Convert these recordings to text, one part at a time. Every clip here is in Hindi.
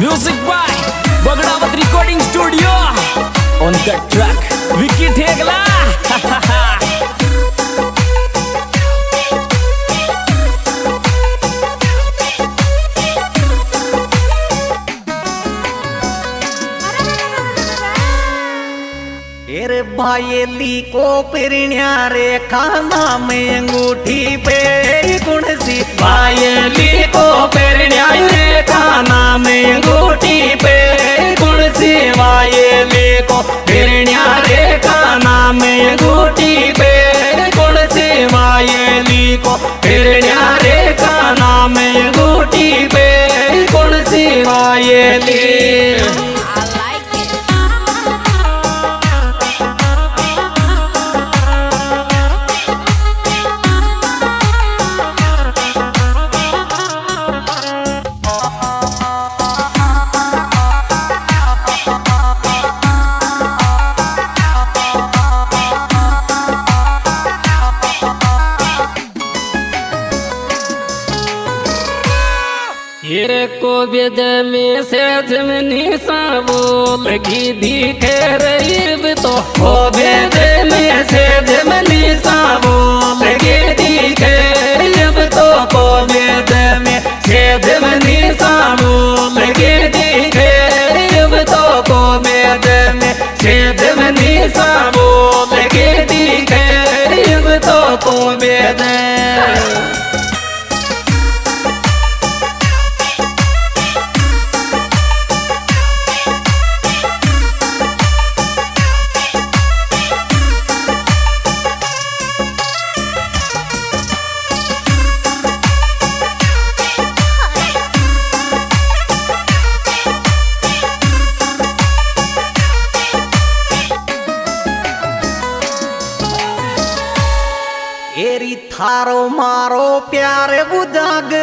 Music by Bagdawat Recording Studio. On the track, Vicky Thegla. रे भाईली को पिरण्या रे खाना में अंगूठी पे गुण सी भाईली को पिरण्या रे खाना में अंगूठी पे गुण सी भाईली को पिरण्या रे खाना में अंगूठी पे गुण सी भाईली को पिरण्या रे खाना में अंगूठी पे गुण सी भाईली। बेद में से जमनी सा बोल की दिखे रही तो। ओ बेद में से जमनी सा बोल की दिखे जब तो। को बेद में से जमनी सा बोल की दिखे जब तो। को बेद में से जमनी सा बोल की दिखे जब तो। को बेद प्यारे बुजागर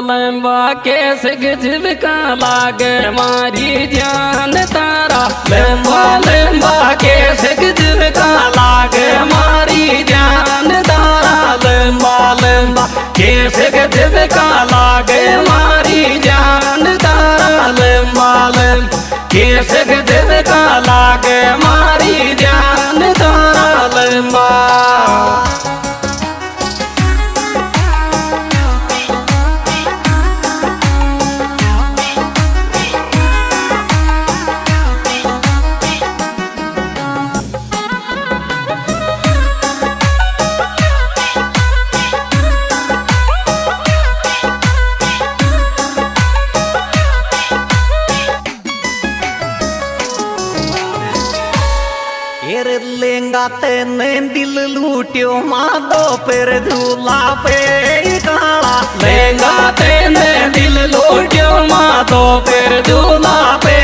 लंबा केस गजब का लागे, मारी जान तारा। लंबा लंबा केस गजब का लागे, मारी जान तारा। लंबा लंबा केस गजब एर लेंगा तेने दिल लूटियो मादो पर झूला पे काला लेंगा तेने दिल लूटियो मादो पर झूला पे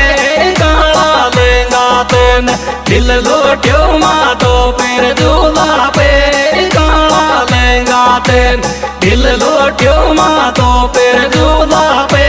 काला लेंगा तेने दिल लूटियो मादो पर झूला पे काला लेंगा तेने दिल लूटियो मादो पर झूला पे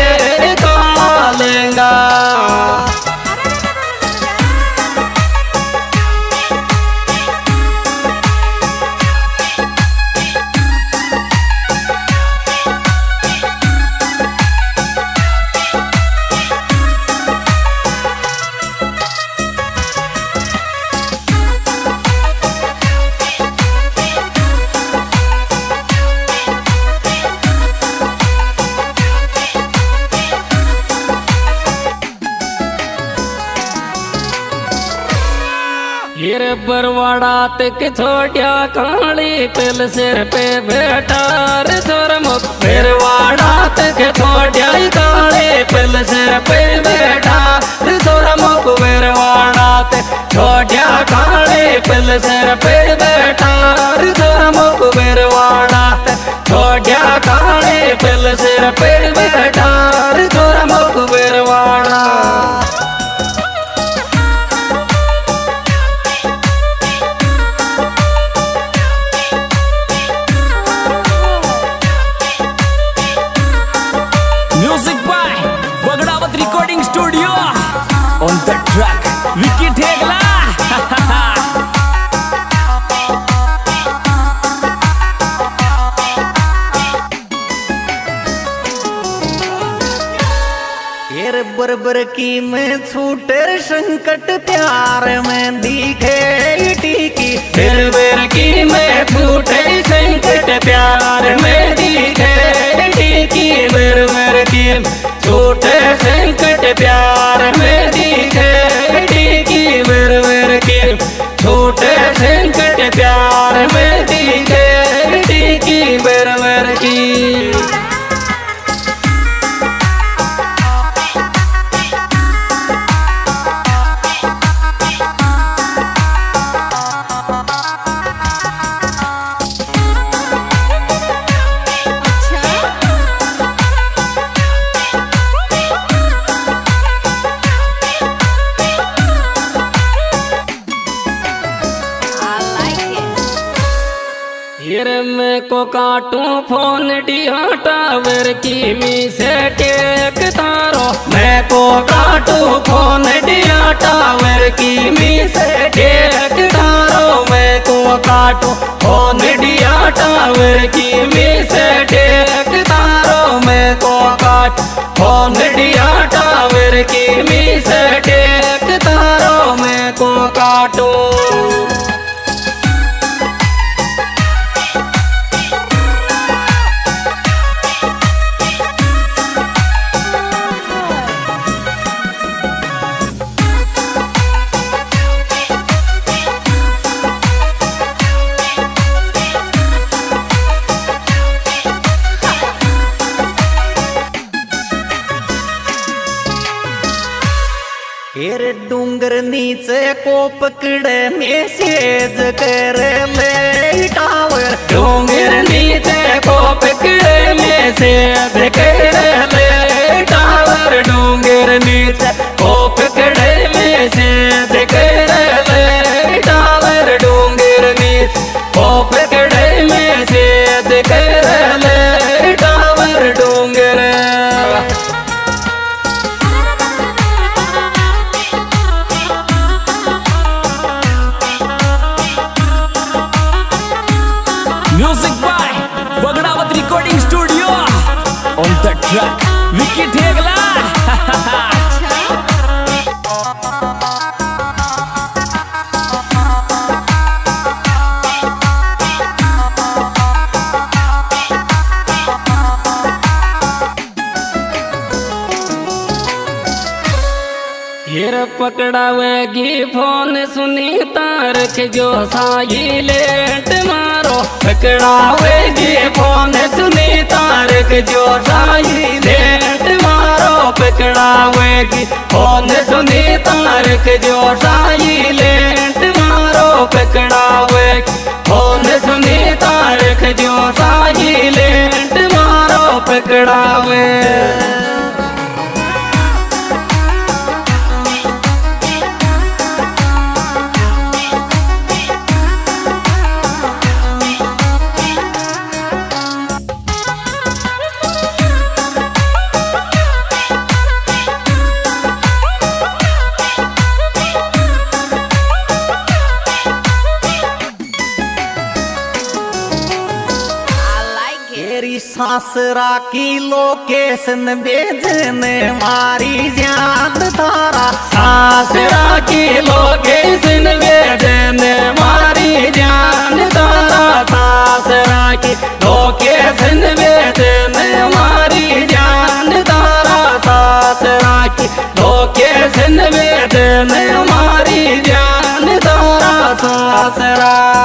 बरवाड़ा तक छोटिया काली पिल सिर पे बेटा रे मुख बरवाड़ा तक छोटिया काली पिल सिर पे बेटा रे मुख बरवाड़ा तक छोटिया काली पिल सिर पे बेटा रे मुख बरवाड़ा तक छोटिया काली पिल सिर पे बरबर की मैं छूटे संकट प्यार में दिखे टीकी फिर बेर की मैं छूटे संकट प्यार में दिखे टीकी बेर बेर की छूटे संकट मैं को काटू फ़ोन डिया टावर की मी से टेक तारो। मैं को काटू फ़ोन डिया टावर की मी से टेक तारो। मैं को काटू फ़ोन डिया टावर की मी से टेक तारो। मैं को काट फ़ोन डिया टावर की मी से टेक तारो। मैं को काटू डूंगर नीचे को में सेज कर पकड़ावेगी फ़ोन सुनी तारक जो साइलेंट मारो। पकड़ावेगी फ़ोन सुनी तारक जो साई साइलेंट मारो। पकड़ावेगी फ़ोन सुनी तारक जो साइलेंट मारो। पकड़ावेगी फ़ोन सुनी तारक जो साई साइलेंट मारो। पकड़ावे सासरा की लोकेशन भेजने मारी जान तारा। आसरा की लोकेशन भेजन मारी जान तारा। सासरा की लोकेशन भेजन मारी जान तारा। सासरा की लोकेशन भेजन मारी जान तारा। बेटा